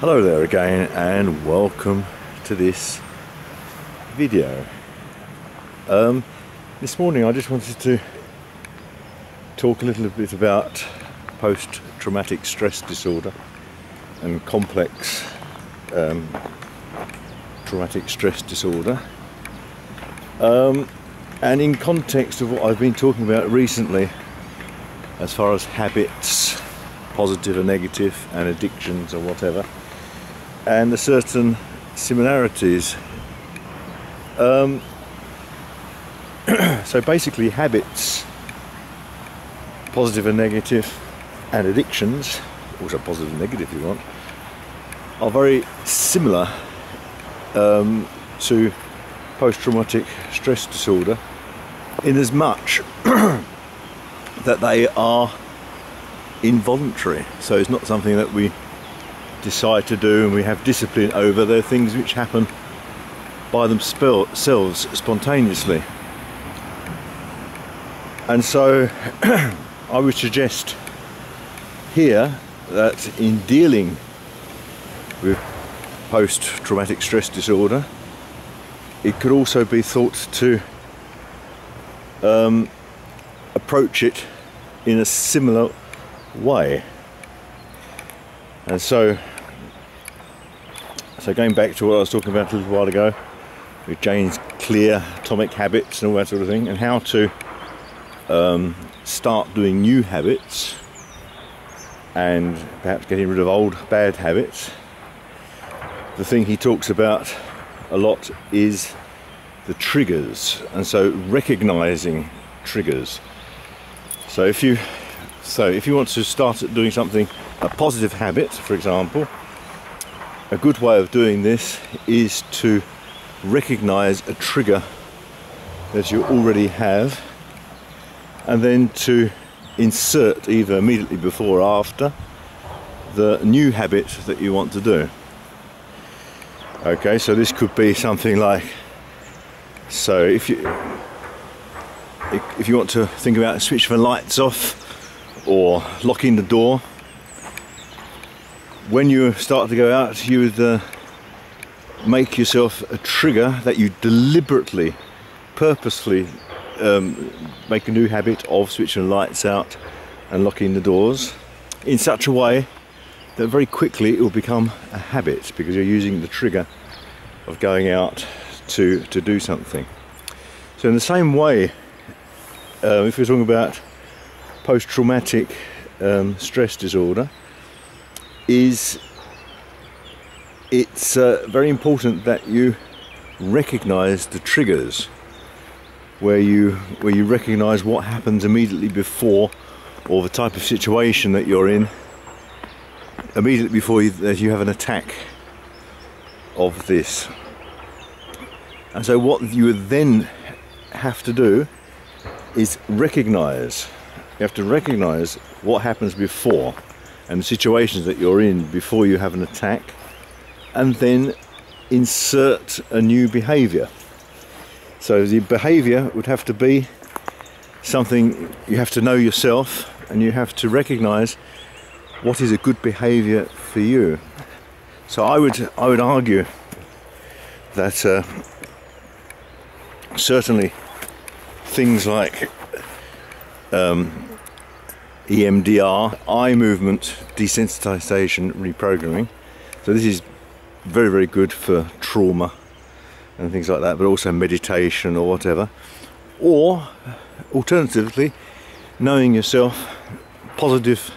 Hello there again and welcome to this video. Um, this morning I just wanted to talk a little bit about post-traumatic stress disorder and complex um, traumatic stress disorder um, and in context of what I've been talking about recently as far as habits positive and negative and addictions or whatever and the certain similarities. Um, so basically, habits, positive and negative, and addictions, also positive and negative if you want, are very similar um, to post traumatic stress disorder in as much that they are involuntary. So it's not something that we decide to do and we have discipline over, they're things which happen by themselves spontaneously. And so I would suggest here that in dealing with post traumatic stress disorder, it could also be thought to um, approach it in a similar way. And so so going back to what I was talking about a little while ago with James Clear, atomic habits and all that sort of thing, and how to um, start doing new habits and perhaps getting rid of old bad habits. The thing he talks about a lot is the triggers, and so recognizing triggers. So if you so if you want to start doing something, a positive habit, for example, a good way of doing this is to recognize a trigger that you already have and then to insert either immediately before or after the new habit that you want to do. Okay, so this could be something like so if you if you want to think about switching the lights off or locking the door when you start to go out, you would uh, make yourself a trigger that you deliberately, purposefully um, make a new habit of switching lights out and locking the doors in such a way that very quickly it will become a habit because you're using the trigger of going out to, to do something. So, in the same way, uh, if we're talking about post traumatic um, stress disorder, is it's uh, very important that you recognize the triggers where you where you recognize what happens immediately before or the type of situation that you're in immediately before you, that you have an attack of this. And so what you would then have to do is recognize you have to recognize what happens before and the situations that you're in before you have an attack, and then insert a new behavior. So the behavior would have to be something you have to know yourself and you have to recognize what is a good behavior for you. So I would I would argue that uh, certainly things like um, EMDR, eye movement desensitization reprogramming. So this is very, very good for trauma and things like that, but also meditation or whatever. Or alternatively, knowing yourself, positive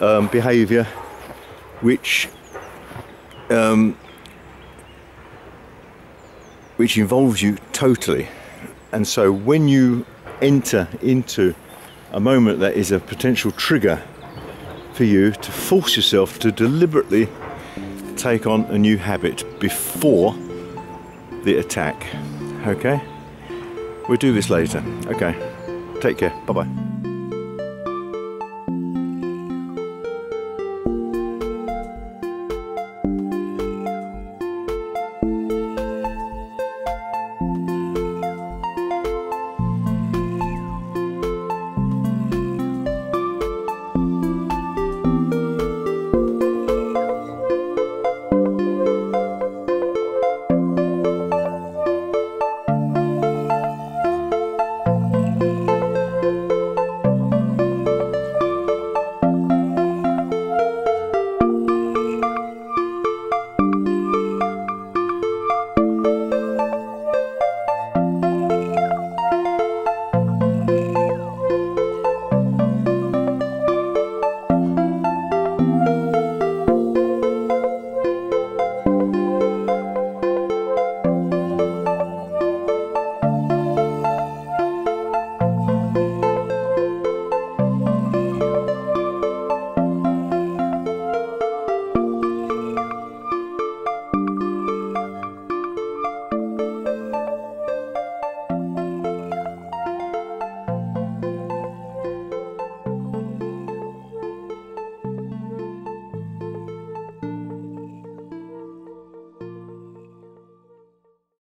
um, behavior, which um, which involves you totally. And so when you enter into a moment that is a potential trigger for you to force yourself to deliberately take on a new habit before the attack. Okay? We'll do this later. Okay. Take care. Bye bye.